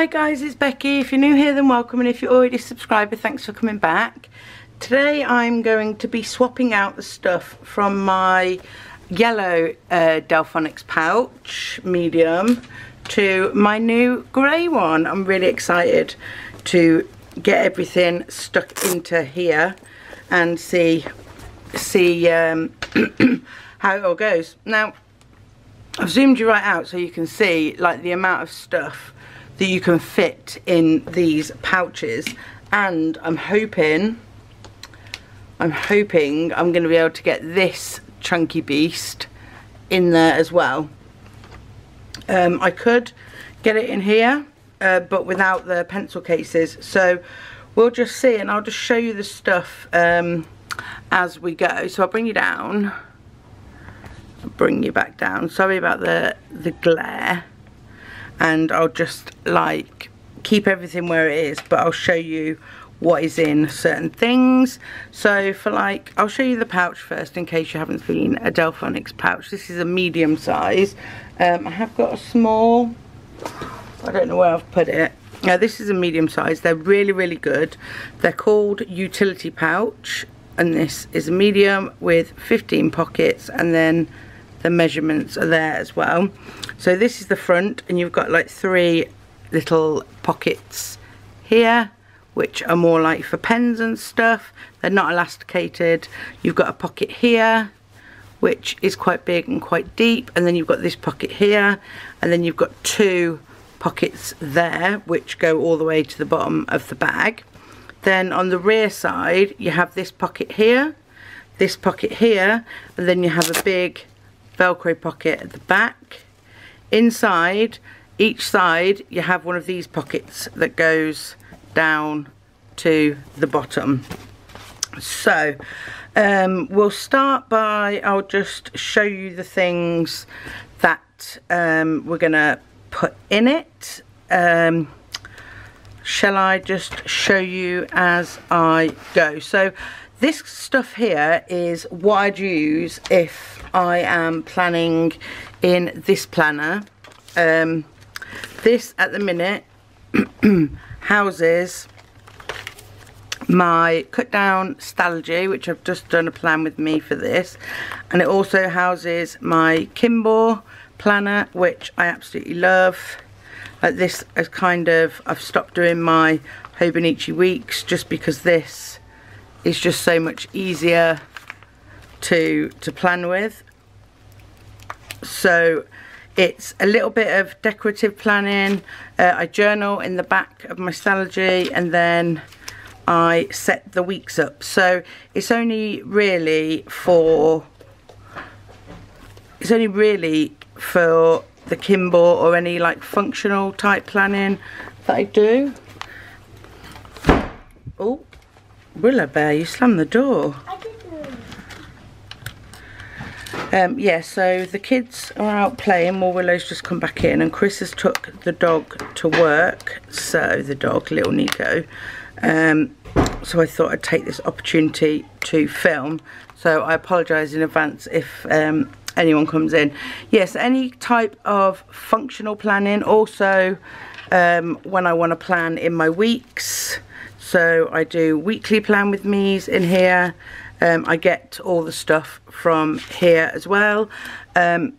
Hi guys, it's Becky. If you're new here then welcome and if you're already a subscriber thanks for coming back. Today I'm going to be swapping out the stuff from my yellow uh, Delphonics pouch, medium, to my new grey one. I'm really excited to get everything stuck into here and see see um, how it all goes. Now, I've zoomed you right out so you can see like the amount of stuff that you can fit in these pouches. And I'm hoping I'm hoping I'm going to be able to get this chunky beast in there as well. Um, I could get it in here uh, but without the pencil cases. So we'll just see and I'll just show you the stuff um, as we go. So I'll bring you down. Bring you back down. Sorry about the the glare and I'll just like keep everything where it is but I'll show you what is in certain things. So for like I'll show you the pouch first in case you haven't seen a Delphonics pouch. This is a medium size. Um, I have got a small I don't know where I've put it. Now this is a medium size. They're really really good. They're called utility pouch and this is a medium with 15 pockets and then the measurements are there as well. So this is the front and you've got like three little pockets here which are more like for pens and stuff. They're not elasticated. You've got a pocket here which is quite big and quite deep and then you've got this pocket here and then you've got two pockets there which go all the way to the bottom of the bag. Then on the rear side you have this pocket here this pocket here and then you have a big velcro pocket at the back. Inside each side you have one of these pockets that goes down to the bottom. So um, we'll start by I'll just show you the things that um, we're gonna put in it. Um, shall I just show you as I go? So this stuff here is what I'd use if I am planning in this planner. Um, this at the minute houses my cut down Stalogy, which I've just done a plan with me for this. And it also houses my Kimball planner, which I absolutely love. Like this is kind of, I've stopped doing my Hobonichi weeks just because this is just so much easier to to plan with. So it's a little bit of decorative planning uh, I journal in the back of my Stalogy and then I set the weeks up. So it's only really for it's only really for the Kimball or any like functional type planning that I do. Oh Bear you slammed the door um, yeah, so the kids are out playing while Willow's just come back in and Chris has took the dog to work. So the dog, little Nico. Um, so I thought I'd take this opportunity to film. So I apologise in advance if um, anyone comes in. Yes, any type of functional planning. Also, um, when I want to plan in my weeks. So I do weekly plan with me's in here. Um, I get all the stuff from here as well. Um,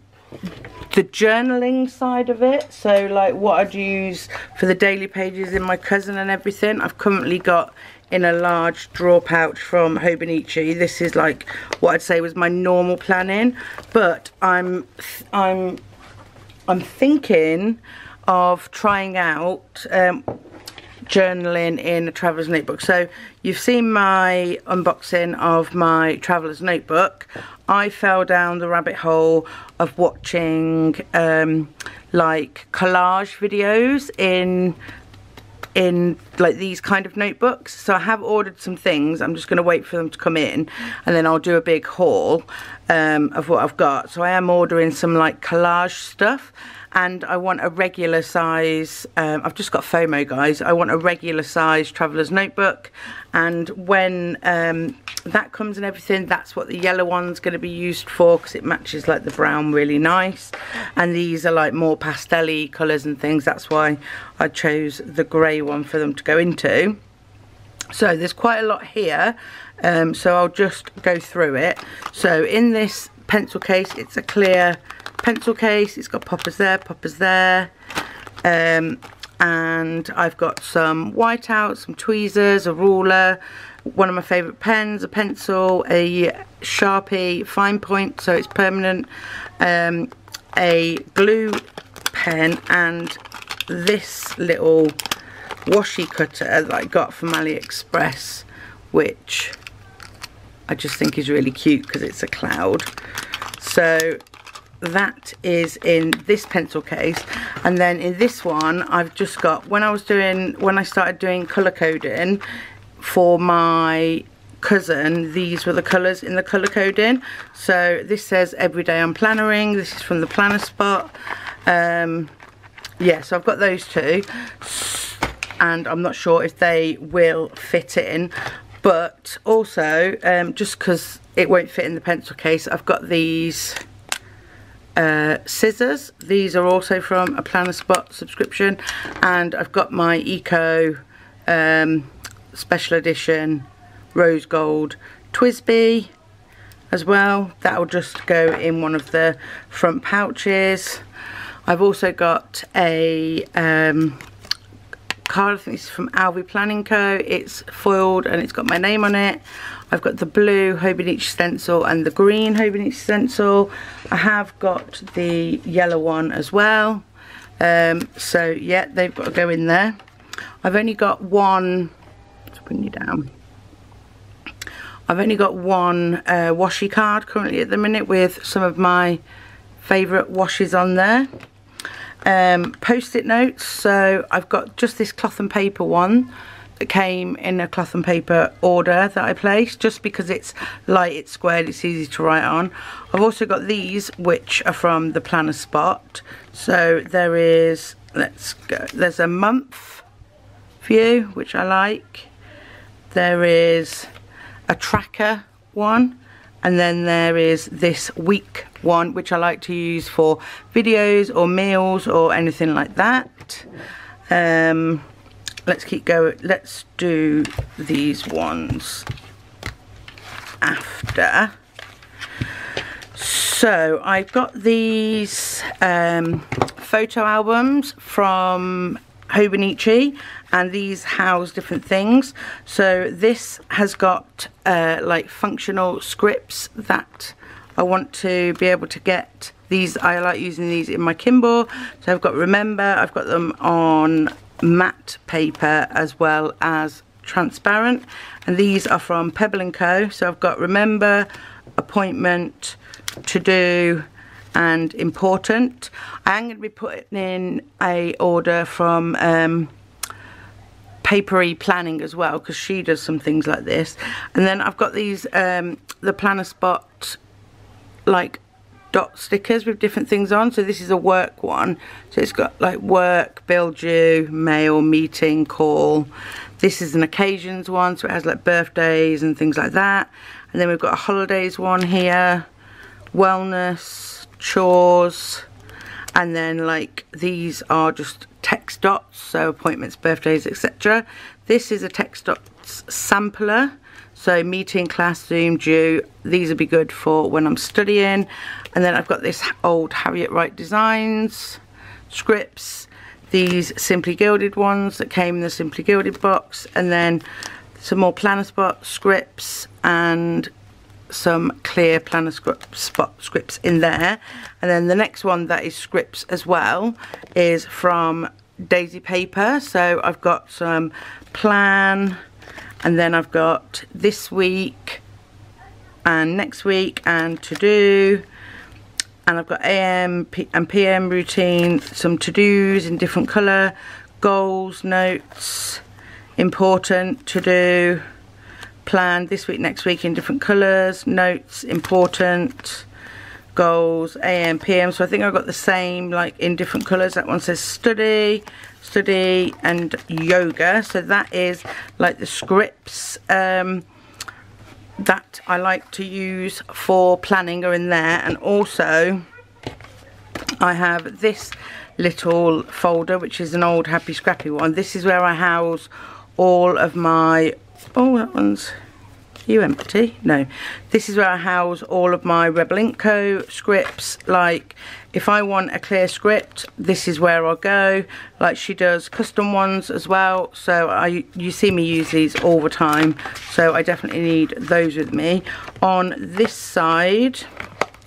the journaling side of it, so like what I'd use for the daily pages in my cousin and everything, I've currently got in a large drawer pouch from Hobonichi. This is like what I'd say was my normal planning, but I'm I'm I'm thinking of trying out um, journaling in a traveler's notebook. So you've seen my unboxing of my traveler's notebook. I fell down the rabbit hole of watching um, like collage videos in in like these kind of notebooks so I have ordered some things I'm just going to wait for them to come in and then I'll do a big haul um, of what I've got so I am ordering some like collage stuff and I want a regular size um, I've just got FOMO guys. I want a regular size traveler's notebook and when um, that comes and everything that's what the yellow one's going to be used for because it matches like the brown really nice. And these are like more pastel colours and things. That's why I chose the grey one for them to go into. So there's quite a lot here um, so I'll just go through it. So in this pencil case it's a clear pencil case it's got poppers there poppers there. Um, and I've got some whiteout, some tweezers a ruler one of my favourite pens a pencil a sharpie fine point so it's permanent. Um, a glue pen and this little washi cutter that I got from AliExpress which I just think is really cute because it's a cloud. So that is in this pencil case. And then in this one I've just got when I was doing when I started doing color coding for my cousin these were the colors in the color coding. So this says everyday I'm plannering. This is from the planner spot. Um yeah so I've got those two. And I'm not sure if they will fit in but also um, just because it won't fit in the pencil case I've got these uh, scissors. These are also from a planner spot subscription. And I've got my eco um, special edition rose gold TWSBI as well. That'll just go in one of the front pouches. I've also got a um, card. I think is from Alvy Planning Co. It's foiled and it's got my name on it. I've got the blue Hobonichi stencil and the green Hobonichi stencil. I have got the yellow one as well. Um, so yeah, they've got to go in there. I've only got one, let's bring you down. I've only got one uh, washi card currently at the minute with some of my favourite washes on there um, post-it notes so I've got just this cloth and paper one that came in a cloth and paper order that I placed just because it's light, it's squared, it's easy to write on. I've also got these which are from the planner spot so there is, let's go, there's a month view which I like. There is a tracker one and then there is this week one which I like to use for videos or meals or anything like that. Um, let's keep going let's do these ones after. So I've got these um, photo albums from Hobonichi and these house different things. So this has got uh, like functional scripts that I want to be able to get these I like using these in my Kimbo so I've got remember I've got them on matte paper as well as transparent. And these are from Pebble & Co. So I've got remember appointment to do and important. I am going to be putting in a order from um, papery planning as well because she does some things like this. And then I've got these um, the planner spot like dot stickers with different things on. So this is a work one. So it's got like work bill due mail meeting call. This is an occasions one so it has like birthdays and things like that. And then we've got a holidays one here. Wellness chores. And then like these are just text dots so appointments birthdays etc this is a text dots sampler so meeting, class, Zoom, due, these would be good for when I'm studying. And then I've got this old Harriet Wright Designs scripts, these Simply Gilded ones that came in the Simply Gilded box, and then some more Planner Spot scripts and some clear Planner Spot scripts in there. And then the next one that is scripts as well is from Daisy Paper. So I've got some plan, and then I've got this week and next week and to do and I've got AM and PM routine some to-dos in different colour goals notes important to do plan this week next week in different colours notes important goals, AM, PM. So I think I've got the same, like in different colours. That one says study, study and yoga. So that is like the scripts um, that I like to use for planning are in there. And also I have this little folder, which is an old Happy Scrappy one. This is where I house all of my, oh that one's you empty? No. This is where I house all of my Rebel Ink Co scripts. Like, if I want a clear script, this is where I'll go. Like, she does custom ones as well. So, I you see me use these all the time. So, I definitely need those with me. On this side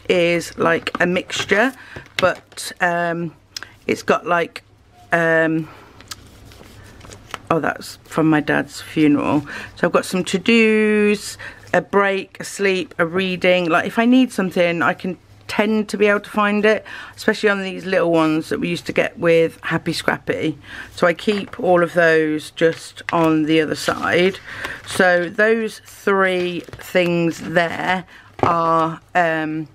is like a mixture. But um, it's got like... Um, oh that's from my dad's funeral. So I've got some to-dos a break a sleep a reading. Like if I need something I can tend to be able to find it especially on these little ones that we used to get with Happy Scrappy. So I keep all of those just on the other side. So those three things there are um,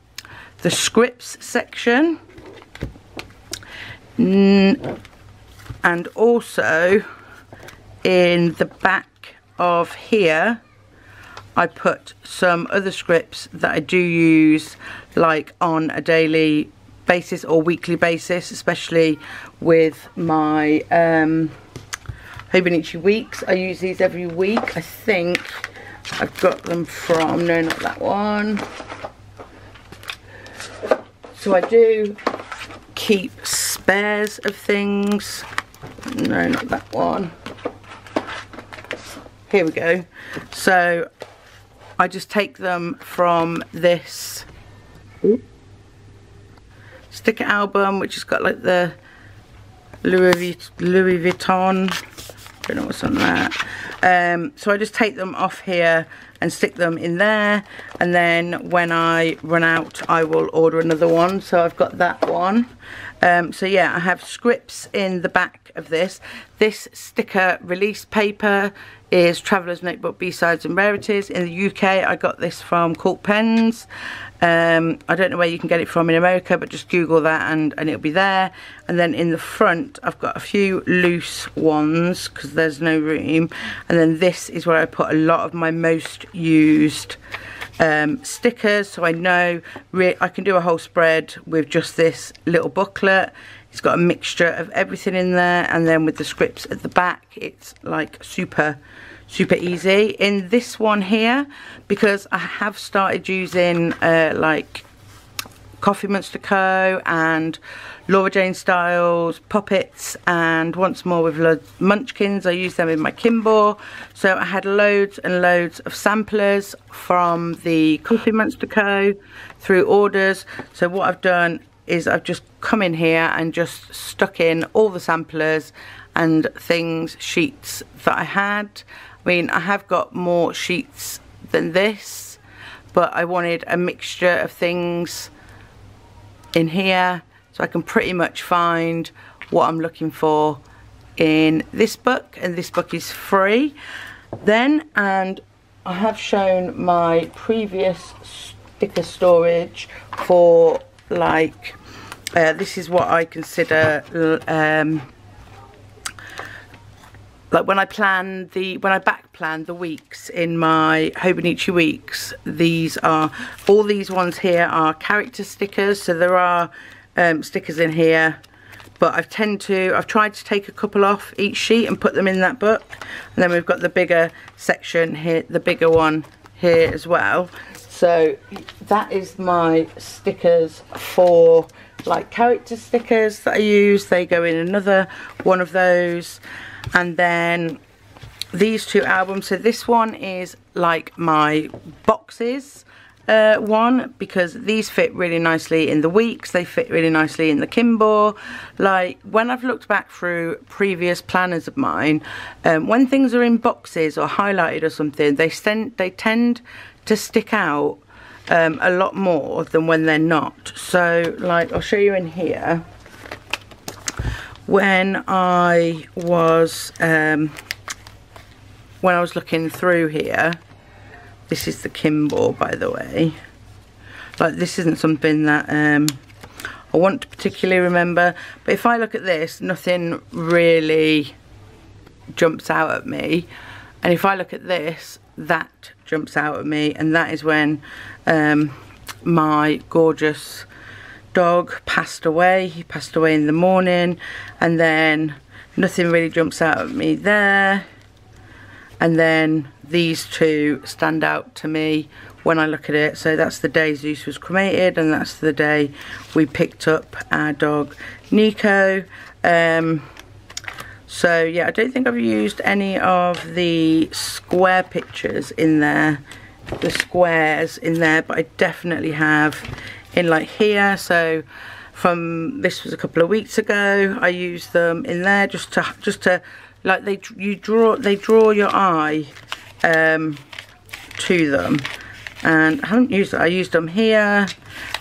the scripts section and also in the back of here I put some other scripts that I do use like on a daily basis or weekly basis especially with my um, Hobonichi weeks. I use these every week. I think I've got them from no not that one. So I do keep spares of things. No not that one here we go. So I just take them from this sticker album which has got like the Louis, Louis Vuitton. Don't know what's on that. Um, so I just take them off here and stick them in there and then when I run out I will order another one. So I've got that one. Um, so yeah I have scripts in the back of this this sticker release paper is Traveller's Notebook B-Sides and Rarities. In the UK, I got this from Cult Pens. Um, I don't know where you can get it from in America, but just Google that and, and it'll be there. And then in the front, I've got a few loose ones because there's no room. And then this is where I put a lot of my most used um, stickers. So I know I can do a whole spread with just this little booklet. It's got a mixture of everything in there and then with the scripts at the back it's like super super easy. In this one here because I have started using uh, like Coffee Monster Co and Laura Jane Styles, Poppets and once more with Munchkins. I use them in my Kimbo. So I had loads and loads of samplers from the Coffee Monster Co through orders. So what I've done is I've just come in here and just stuck in all the samplers and things, sheets that I had. I mean, I have got more sheets than this, but I wanted a mixture of things in here so I can pretty much find what I'm looking for in this book and this book is free then and I have shown my previous sticker storage for like uh, this is what I consider um, like when I plan the when I back plan the weeks in my Hobonichi weeks these are all these ones here are character stickers. So there are um, stickers in here but I've tend to I've tried to take a couple off each sheet and put them in that book. And then we've got the bigger section here the bigger one here as well. So that is my stickers for like character stickers that I use. They go in another one of those. And then these two albums. So this one is like my boxes uh, one because these fit really nicely in the weeks. They fit really nicely in the Kimbo. Like when I've looked back through previous planners of mine, um, when things are in boxes or highlighted or something, they, tend they tend to stick out um, a lot more than when they're not. So like I'll show you in here. When I was um, when I was looking through here, this is the Kimball by the way. like this isn't something that um, I want to particularly remember but if I look at this nothing really jumps out at me and if I look at this that jumps out at me and that is when um, my gorgeous dog passed away. He passed away in the morning and then nothing really jumps out at me there. And then these two stand out to me when I look at it. So that's the day Zeus was cremated and that's the day we picked up our dog Nico. Um, so yeah I don't think I've used any of the square pictures in there the squares in there but I definitely have in like here. So from this was a couple of weeks ago I used them in there just to just to like they you draw they draw your eye um, to them. And I haven't used I used them here.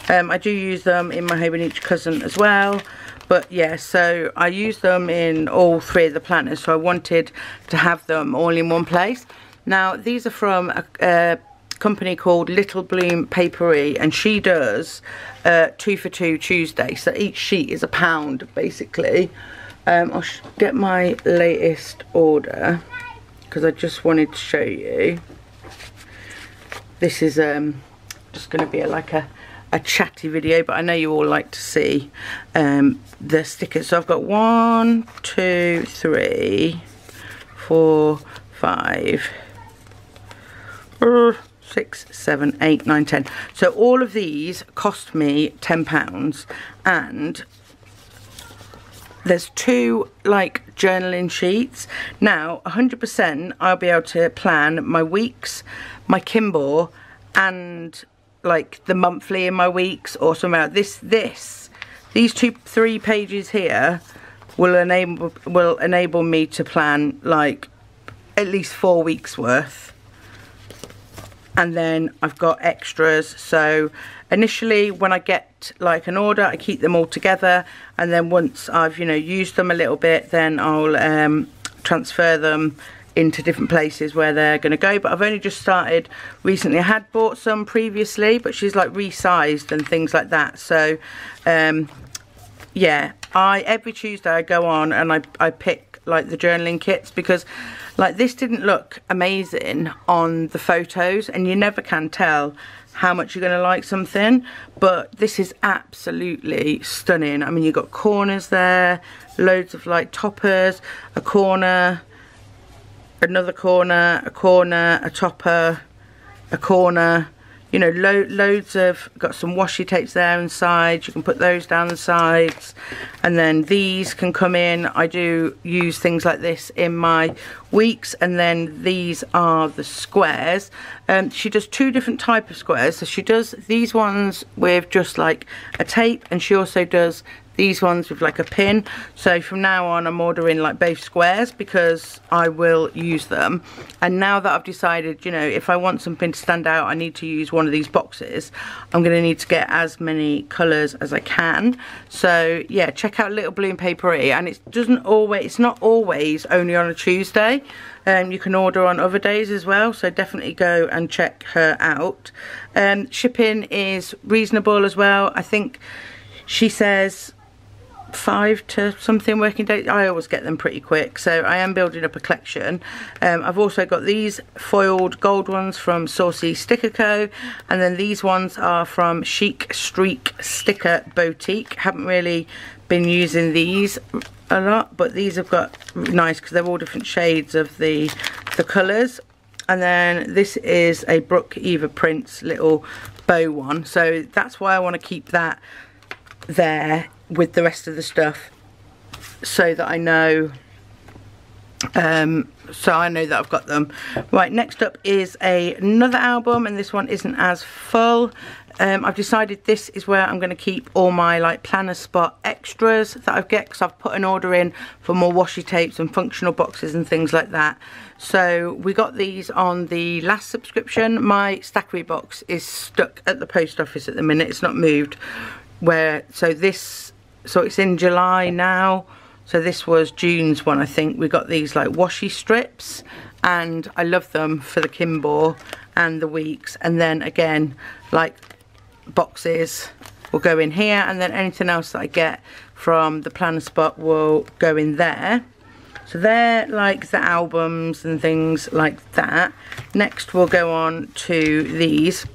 Um, I do use them in my Hobonichi cousin as well but yeah so I use them in all three of the planners so I wanted to have them all in one place. Now these are from a, a company called Little Bloom Papery and she does uh, two for two Tuesday. So each sheet is a pound basically. Um, I'll get my latest order because I just wanted to show you. This is um, just going to be a, like a a chatty video but I know you all like to see um, the stickers. So I've got one two three four five uh, six seven eight nine ten. So all of these cost me ten pounds and there's two like journaling sheets. Now 100% I'll be able to plan my weeks my Kimbo and like the monthly in my weeks or something like this this these two three pages here will enable will enable me to plan like at least four weeks worth. And then I've got extras. So initially when I get like an order I keep them all together. And then once I've you know used them a little bit then I'll um, transfer them into different places where they're going to go but I've only just started recently. I had bought some previously but she's like resized and things like that. So um, yeah I every Tuesday I go on and I, I pick like the journaling kits because like this didn't look amazing on the photos and you never can tell how much you're going to like something but this is absolutely stunning. I mean you've got corners there loads of like toppers a corner another corner, a corner, a topper, a corner, you know, lo loads of, got some washi tapes there inside, you can put those down the sides, and then these can come in, I do use things like this in my weeks, and then these are the squares, um, she does two different type of squares, so she does these ones with just like a tape, and she also does these ones with like a pin. So from now on I'm ordering like both squares because I will use them. And now that I've decided you know if I want something to stand out I need to use one of these boxes. I'm going to need to get as many colours as I can. So yeah check out Little Bloom Papery and it doesn't always it's not always only on a Tuesday. Um, you can order on other days as well so definitely go and check her out. Um, shipping is reasonable as well. I think she says five to something working days. I always get them pretty quick, so I am building up a collection. Um, I've also got these foiled gold ones from Saucy Sticker Co. And then these ones are from Chic Streak Sticker Boutique. Haven't really been using these a lot, but these have got nice because they're all different shades of the, the colours. And then this is a Brooke Eva Prince little bow one. So that's why I want to keep that there with the rest of the stuff so that I know um, so I know that I've got them. Right, next up is a, another album and this one isn't as full. Um, I've decided this is where I'm going to keep all my like planner spot extras that I've get because I've put an order in for more washi tapes and functional boxes and things like that. So we got these on the last subscription. My Stackry box is stuck at the post office at the minute. It's not moved. Where So this so it's in July now so this was June's one I think we got these like washi strips and I love them for the Kimbo and the weeks and then again like boxes will go in here and then anything else that I get from the planner spot will go in there. So they're like the albums and things like that. Next we'll go on to these.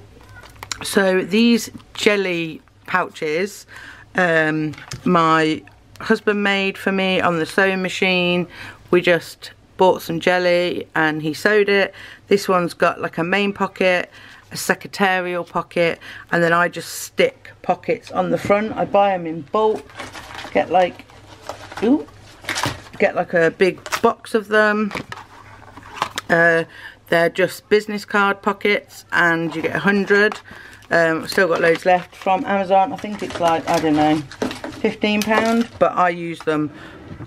So these jelly pouches, um, my husband made for me on the sewing machine. We just bought some jelly and he sewed it. This one's got like a main pocket, a secretarial pocket, and then I just stick pockets on the front. I buy them in bulk, get like, ooh, get like a big box of them. Uh, they're just business card pockets and you get a hundred. Um, still got loads left from Amazon. I think it's like, I don't know, £15, but I use them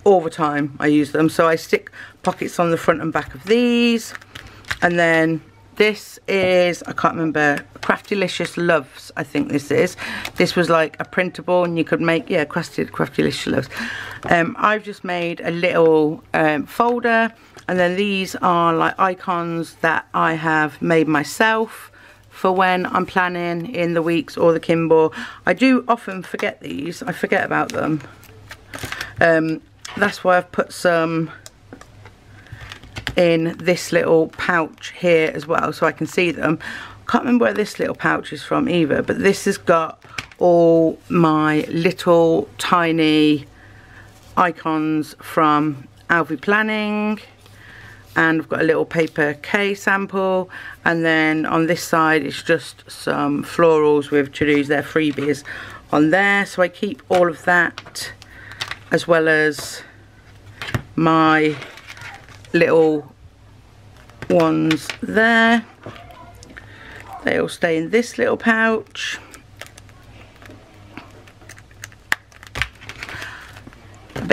all the time. I use them. So I stick pockets on the front and back of these. And then this is, I can't remember, Craftylicious Loves, I think this is. This was like a printable and you could make, yeah, Crafty, Craftylicious Loves. Um, I've just made a little um, folder and then these are like icons that I have made myself for when I'm planning in the weeks or the Kimble. I do often forget these. I forget about them. Um, that's why I've put some in this little pouch here as well so I can see them. Can't remember where this little pouch is from either, but this has got all my little tiny icons from Alvy Planning and I've got a little paper K sample. And then on this side it's just some florals with to-dos, they're freebies on there. So I keep all of that as well as my little ones there. They all stay in this little pouch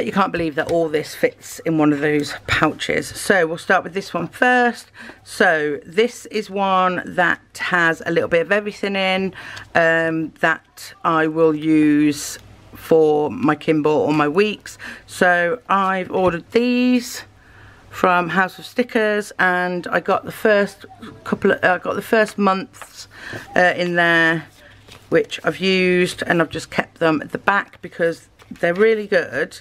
you can't believe that all this fits in one of those pouches. So we'll start with this one first. So this is one that has a little bit of everything in um, that I will use for my Kimble or my weeks. So I've ordered these from House of Stickers and I got the first couple of, I got the first months uh, in there which I've used and I've just kept them at the back because they're really good.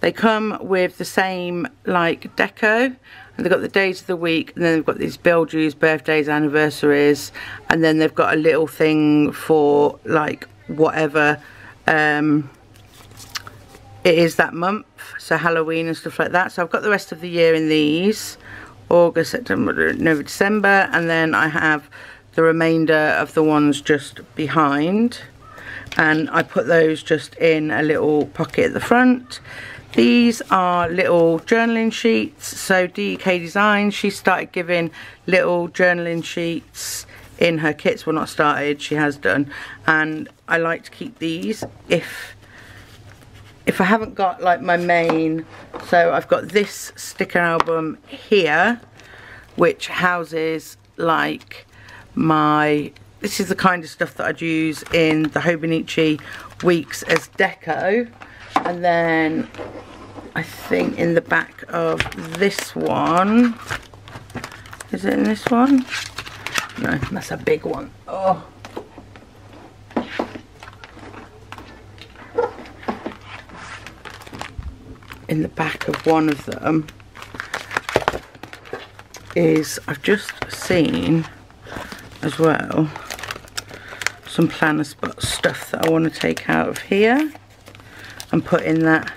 They come with the same like deco. And they've got the days of the week and then they've got these Belgians, birthdays, anniversaries and then they've got a little thing for like whatever um, it is that month. So Halloween and stuff like that. So I've got the rest of the year in these. August, September, November, December. And then I have the remainder of the ones just behind and I put those just in a little pocket at the front. These are little journaling sheets. So DEK Design she started giving little journaling sheets in her kits. Well not started she has done. And I like to keep these if if I haven't got like my main. So I've got this sticker album here which houses like my this is the kind of stuff that I'd use in the Hobonichi weeks as deco. And then I think in the back of this one is it in this one? No that's a big one. Oh. In the back of one of them is I've just seen as well some planner stuff that I want to take out of here and put in that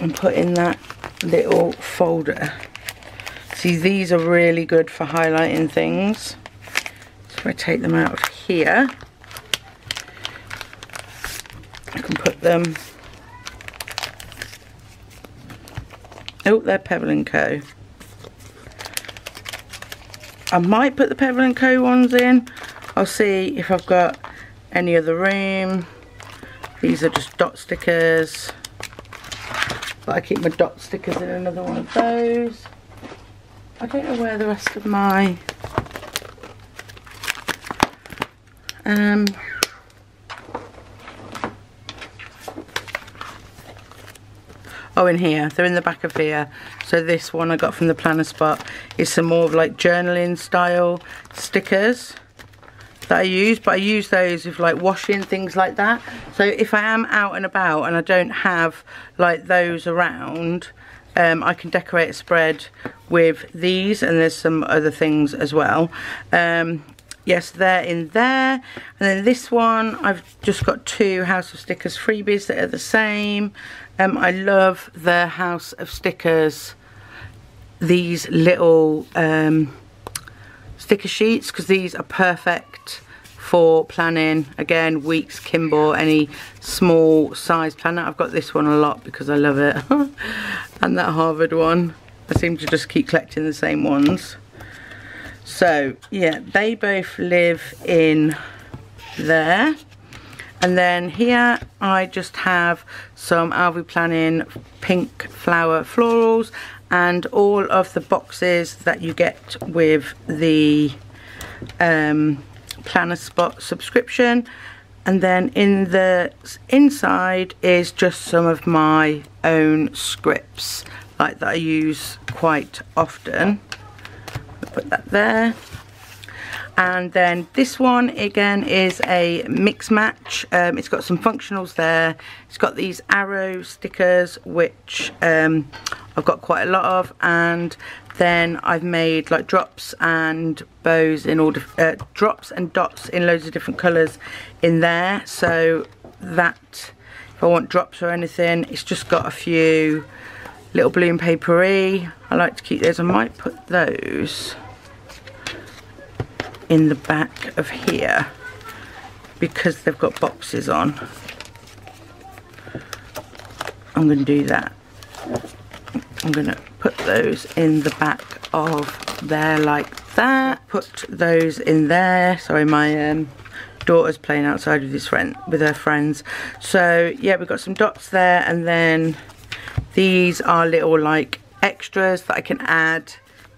and put in that little folder. See these are really good for highlighting things. So I take them out of here I can put them oh they're Pebble & Co I might put the Pebble & Co ones in. I'll see if I've got any other room. These are just dot stickers. But I keep my dot stickers in another one of those. I don't know where the rest of my... Um, oh in here. They're in the back of here. So this one I got from the planner spot is some more of like journaling style stickers that I use but I use those with like washing things like that. So if I am out and about and I don't have like those around um, I can decorate a spread with these and there's some other things as well. Um, yes they're in there. And then this one I've just got two House of Stickers freebies that are the same um, I love the House of Stickers. These little um, sticker sheets because these are perfect for planning. Again weeks Kimball any small size planner. I've got this one a lot because I love it. And that Harvard one. I seem to just keep collecting the same ones. So yeah they both live in there and then here I just have some Alvy Planning pink flower florals and all of the boxes that you get with the um, planner spot subscription. And then in the inside is just some of my own scripts like that I use quite often. Put that there and then this one again is a mix match. Um, it's got some functionals there. It's got these arrow stickers which um, I've got quite a lot of. And then I've made like drops and bows in all uh, drops and dots in loads of different colours in there. So that if I want drops or anything it's just got a few little bloom papery. I like to keep those. I might put those in the back of here because they've got boxes on. I'm going to do that. I'm going to put those in the back of there like that. Put those in there. Sorry, my um, daughter's playing outside with his friend with her friends. So yeah, we've got some dots there, and then these are little like extras that I can add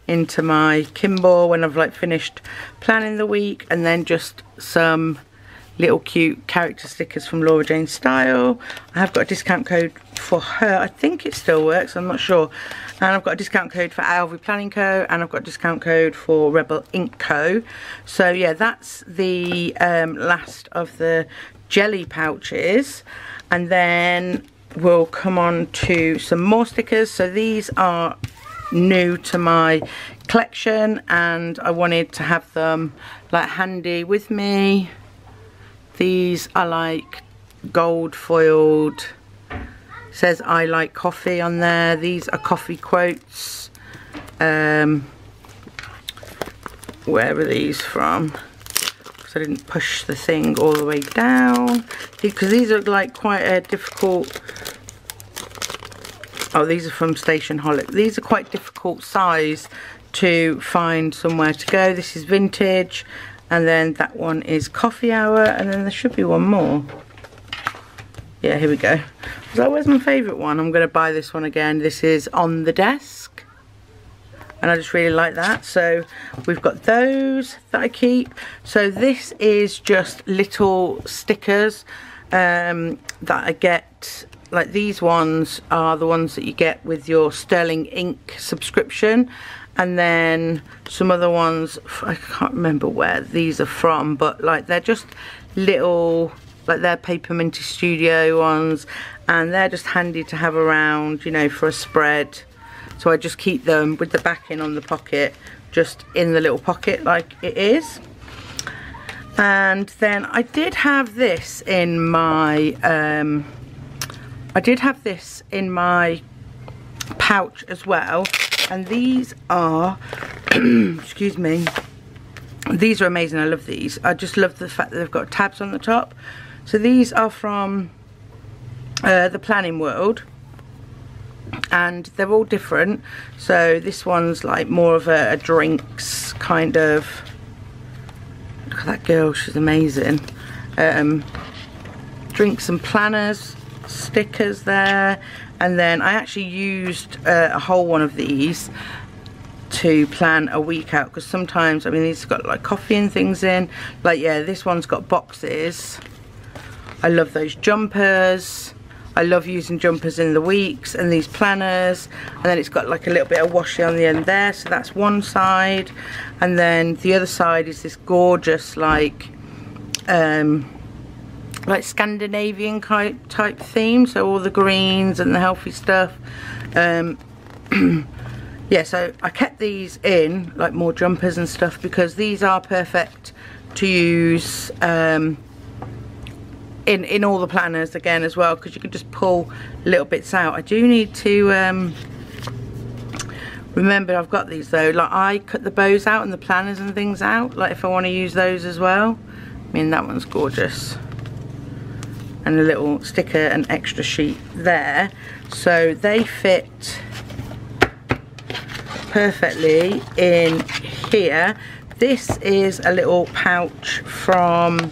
into my Kimbo when I've like finished planning the week and then just some little cute character stickers from Laura Jane Style. I have got a discount code for her. I think it still works, I'm not sure. And I've got a discount code for Alvy Planning Co. and I've got a discount code for Rebel Ink Co. So yeah, that's the um, last of the jelly pouches. And then we'll come on to some more stickers. So these are new to my collection and I wanted to have them like handy with me. These are like gold foiled. Says I like coffee on there. These are coffee quotes. Um, where are these from? Because I didn't push the thing all the way down. Because these are like quite a difficult Oh, these are from Stationholic. These are quite difficult size to find somewhere to go. This is vintage. And then that one is coffee hour. And then there should be one more. Yeah, here we go. So where's my favourite one? I'm going to buy this one again. This is On the Desk. And I just really like that. So we've got those that I keep. So this is just little stickers um, that I get like these ones are the ones that you get with your Sterling Ink subscription. And then some other ones I can't remember where these are from but like they're just little like they're Paper Minty Studio ones. And they're just handy to have around you know for a spread. So I just keep them with the backing on the pocket just in the little pocket like it is. And then I did have this in my um, I did have this in my pouch as well and these are excuse me these are amazing I love these. I just love the fact that they've got tabs on the top. So these are from uh, the planning world and they're all different. So this one's like more of a, a drinks kind of look at that girl she's amazing. Um, drinks and planners stickers there. And then I actually used uh, a whole one of these to plan a week out because sometimes I mean these got like coffee and things in. Like yeah this one's got boxes. I love those jumpers. I love using jumpers in the weeks and these planners. And then it's got like a little bit of washi on the end there so that's one side. And then the other side is this gorgeous like um, like Scandinavian type theme so all the greens and the healthy stuff. Um, yeah so I kept these in like more jumpers and stuff because these are perfect to use um, in in all the planners again as well because you can just pull little bits out. I do need to um, remember I've got these though. Like I cut the bows out and the planners and things out like if I want to use those as well. I mean that one's gorgeous and a little sticker and extra sheet there. So they fit perfectly in here. This is a little pouch from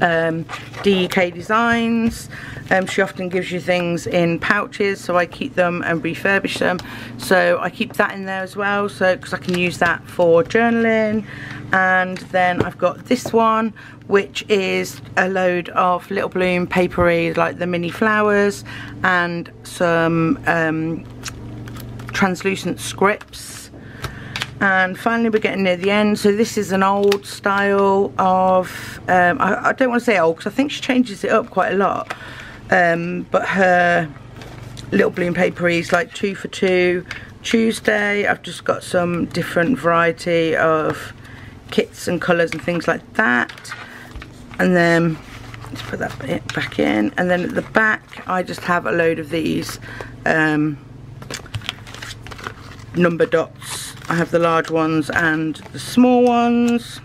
um, DEK Designs. Um, she often gives you things in pouches so I keep them and refurbish them. So I keep that in there as well so because I can use that for journaling. And then I've got this one which is a load of little bloom papery like the mini flowers and some um, translucent scripts and finally we're getting near the end. So this is an old style of um, I, I, don't want to say old because I think she changes it up quite a lot. Um, but her little bloom paper is like two for two. Tuesday I've just got some different variety of kits and colours and things like that. And then let's put that back in. And then at the back I just have a load of these um, number dots I have the large ones and the small ones.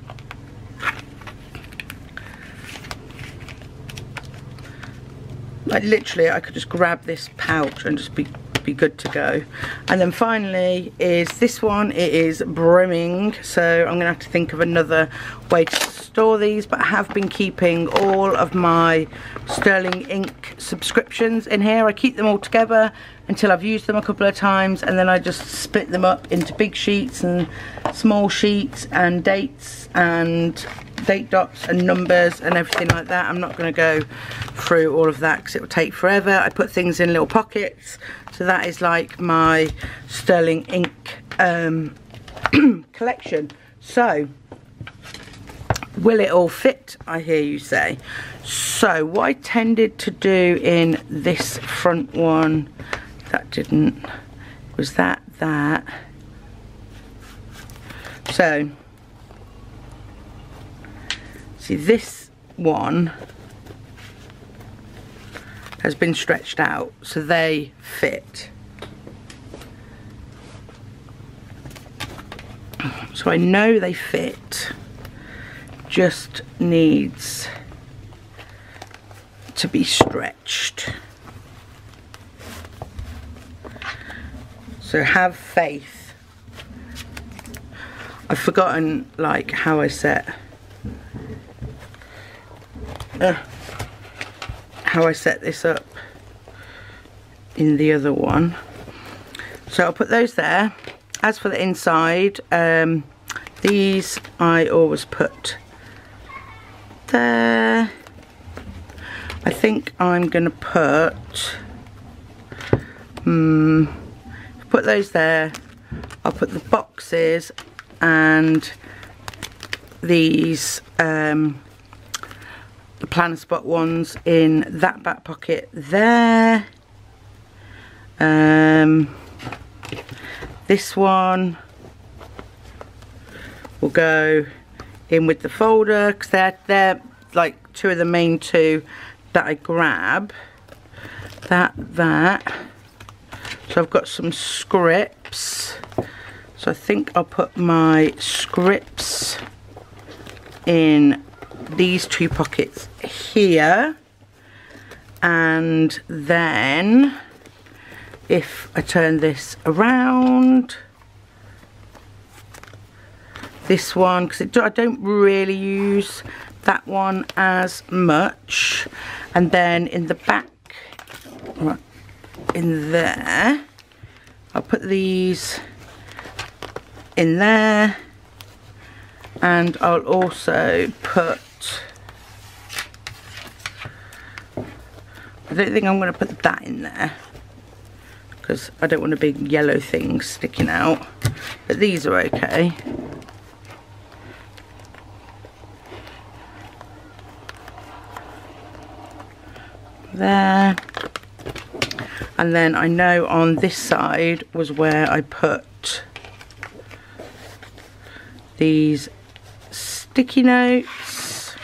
Like literally I could just grab this pouch and just be be good to go. And then finally is this one. It is brimming. So I'm gonna have to think of another way to store these but I have been keeping all of my Sterling ink subscriptions in here I keep them all together until I've used them a couple of times and then I just split them up into big sheets and small sheets and dates and date dots and numbers and everything like that. I'm not going to go through all of that because it will take forever. I put things in little pockets. So that is like my Sterling ink um, collection. So, will it all fit, I hear you say. So, what I tended to do in this front one, that didn't, was that, that. So, See this one has been stretched out so they fit. So I know they fit, just needs to be stretched. So have faith. I've forgotten like how I set uh, how I set this up in the other one. So I'll put those there. As for the inside, um, these I always put there. I think I'm going to put, um, put those there. I'll put the boxes and these um, the planner spot ones in that back pocket there. Um, this one will go in with the folder because they're, they're like two of the main two that I grab. That, that. So I've got some scripts. So I think I'll put my scripts in these two pockets here and then if I turn this around this one because I don't really use that one as much. And then in the back in there I'll put these in there. And I'll also put I don't think I'm going to put that in there because I don't want a big yellow thing sticking out. But these are okay there. And then I know on this side was where I put these sticky notes.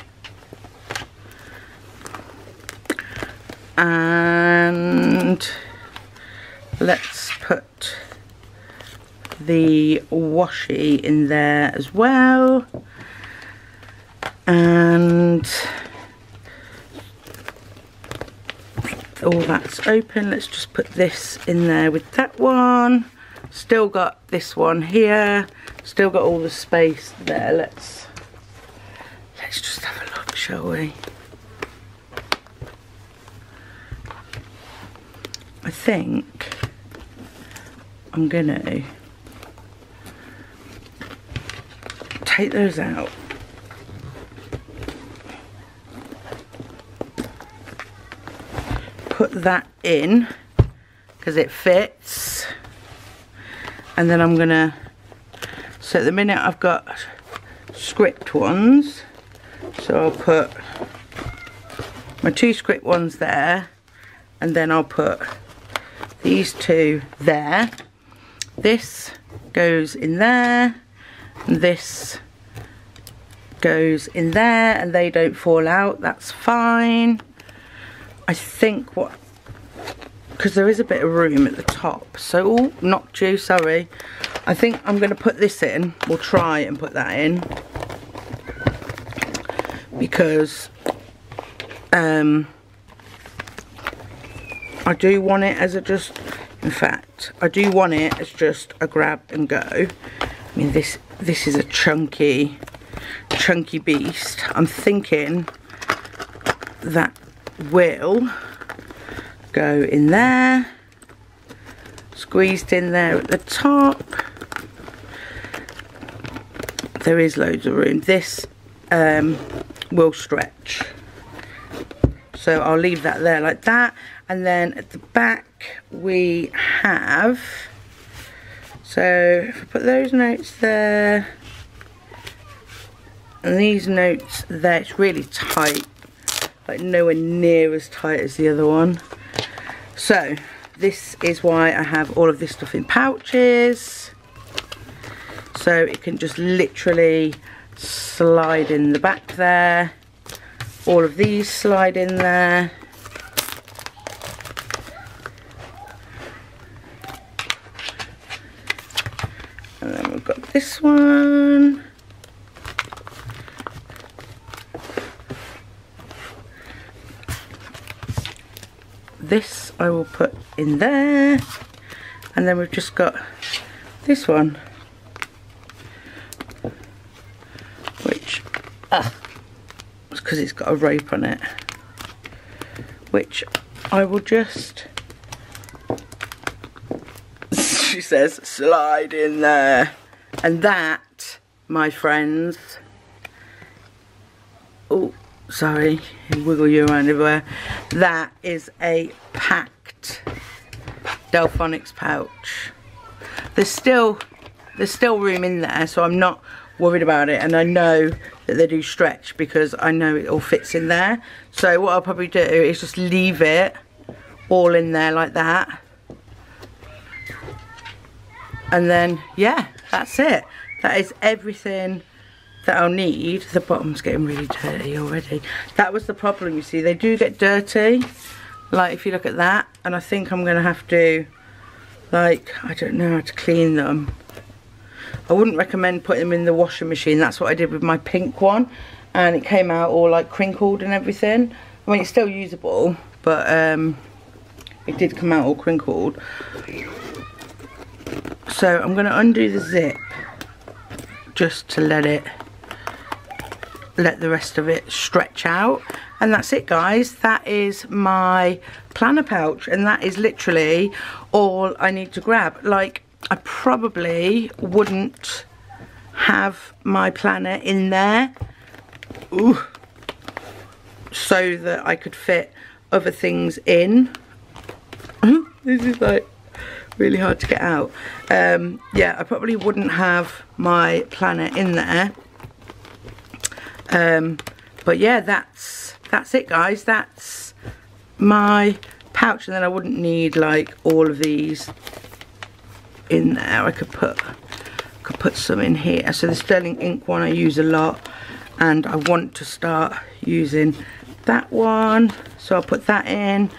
And let's put the washi in there as well. And all that's open. Let's just put this in there with that one. Still got this one here. Still got all the space there. Let's let's just have a look, shall we? I think I'm gonna take those out. Put that in because it fits. And then I'm gonna, so at the minute I've got script ones. So I'll put my two script ones there and then I'll put these two there. This goes in there and this goes in there and they don't fall out that's fine I think what because there is a bit of room at the top so oh, not you sorry. I think I'm going to put this in we'll try and put that in. Because um, I do want it as a just in fact I do want it as just a grab and go. I mean this this is a chunky chunky beast. I'm thinking that will go in there squeezed in there at the top. There is loads of room. This um, will stretch. So I'll leave that there like that. And then at the back we have so if I put those notes there and these notes there, it's really tight. Like nowhere near as tight as the other one. So this is why I have all of this stuff in pouches. So it can just literally slide in the back there. All of these slide in there. And then we've got this one. This I will put in there. And then we've just got this one. Which, ah, it's because it's got a rope on it. Which I will just she says slide in there and that, my friends, oh, sorry, wiggle you around everywhere. That is a packed Delphonics pouch. There's still, there's still room in there, so I'm not worried about it. And I know that they do stretch because I know it all fits in there. So what I'll probably do is just leave it all in there like that. And then, yeah, that's it. That is everything that I'll need. The bottom's getting really dirty already. That was the problem, you see. They do get dirty. Like, if you look at that. And I think I'm going to have to, like, I don't know how to clean them. I wouldn't recommend putting them in the washing machine. That's what I did with my pink one. And it came out all, like, crinkled and everything. I mean, it's still usable. But, um, it did come out all crinkled. So I'm going to undo the zip just to let it let the rest of it stretch out and that's it guys that is my planner pouch and that is literally all I need to grab like I probably wouldn't have my planner in there Ooh, so that I could fit other things in this is like really hard to get out. Um, yeah, I probably wouldn't have my planner in there. Um, but yeah, that's that's it, guys. That's my pouch and then I wouldn't need like all of these in there. I could put could put some in here. So the Sterling ink one I use a lot and I want to start using that one. So I'll put that in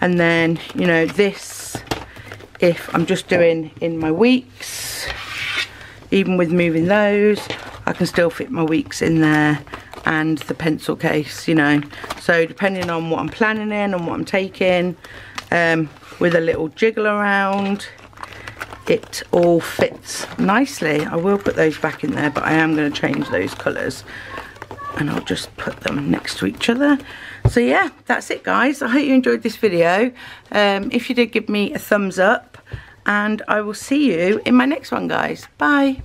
and then, you know, this if I'm just doing in my weeks, even with moving those, I can still fit my weeks in there and the pencil case, you know. So depending on what I'm planning in and what I'm taking, um, with a little jiggle around, it all fits nicely. I will put those back in there, but I am going to change those colours. And I'll just put them next to each other. So yeah, that's it guys. I hope you enjoyed this video. Um, if you did, give me a thumbs up. And I will see you in my next one, guys. Bye.